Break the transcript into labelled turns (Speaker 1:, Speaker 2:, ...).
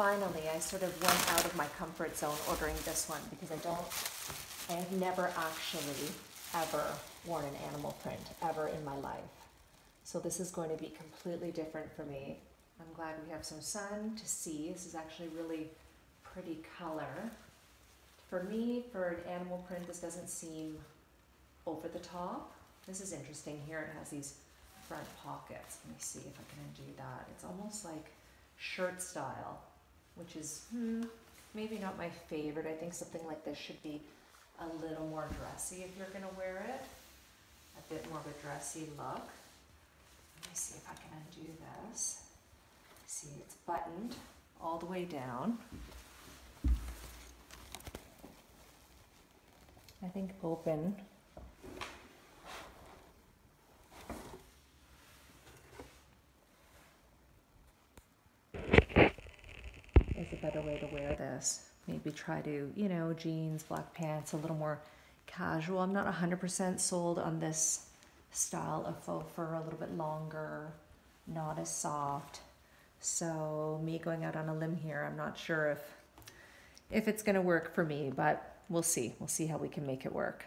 Speaker 1: finally, I sort of went out of my comfort zone ordering this one because I don't, I have never actually ever worn an animal print ever in my life. So this is going to be completely different for me. I'm glad we have some sun to see. This is actually really pretty color. For me, for an animal print, this doesn't seem over the top. This is interesting here. It has these front pockets. Let me see if I can undo that. It's almost like shirt style, which is hmm, maybe not my favorite. I think something like this should be a little more dressy if you're gonna wear it. A bit more of a dressy look. Let me see if I can undo this. See, it's buttoned all the way down. I think open. Better way to wear this. Maybe try to, you know, jeans, black pants, a little more casual. I'm not 100% sold on this style of faux fur, a little bit longer, not as soft. So me going out on a limb here, I'm not sure if if it's going to work for me, but we'll see. We'll see how we can make it work.